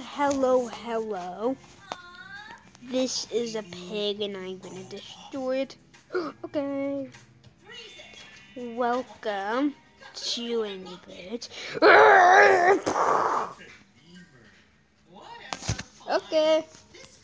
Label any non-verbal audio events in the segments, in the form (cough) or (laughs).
hello, hello. This is a pig and I'm gonna destroy it. (gasps) okay. Welcome to Angry Birds. (laughs) okay. This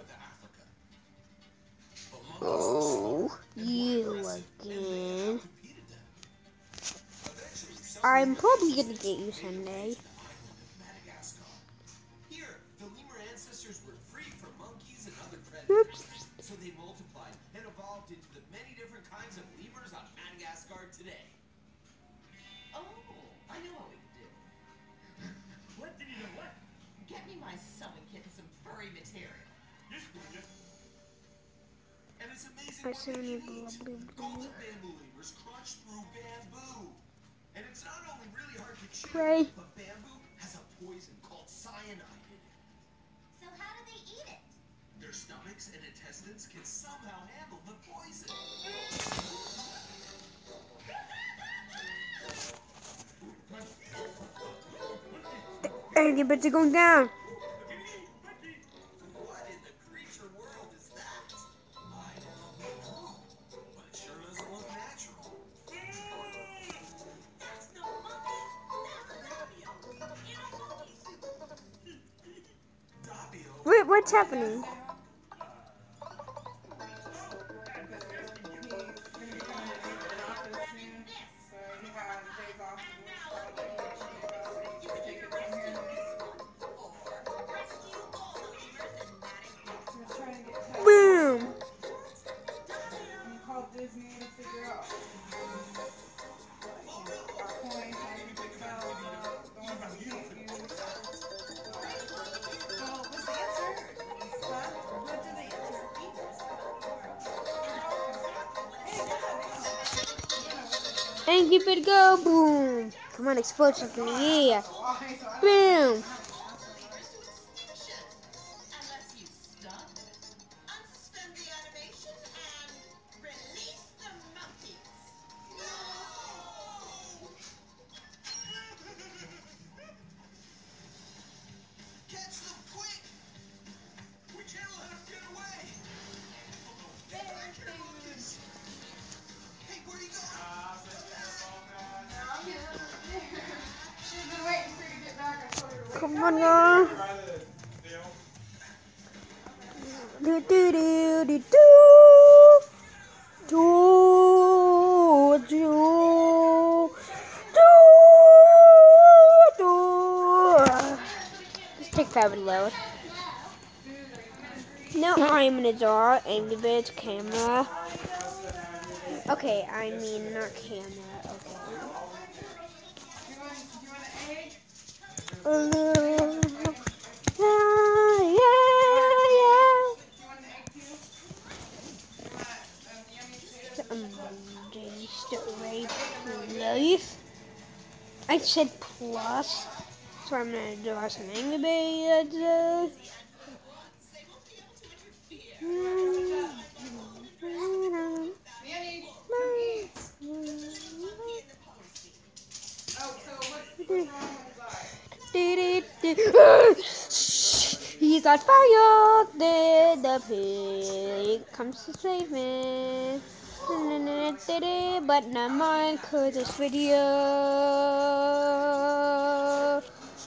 of Africa. But monkeys were Oh, slower and more you aggressive, and they again. outcompeted them. Eventually, some I'm probably gonna get you someday. And some furry material. Yes, yes. And it's amazing I what see they can eat. Golden bamboo lemurs crunch through bamboo. And it's not only really hard to chew, Right. but bamboo has a poison called cyanide in it. So how do they eat it? Their stomachs and intestines can somehow handle the poison. Angry Birds are going down. What's happening? Angry Bird go. Boom. Come on, explode something. Yeah. Boom. Come on, y'all. Do do do do do. Do do do do. Let's take five and load. No, I'm gonna draw Angry Birds camera. Okay, I mean not camera. Okay. Ah, yeah, yeah. Um, right life. I said plus, so I'm gonna Angry be able to interfere. He's on fire! Then the pig comes to save me. But not mine, cause this video is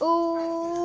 over.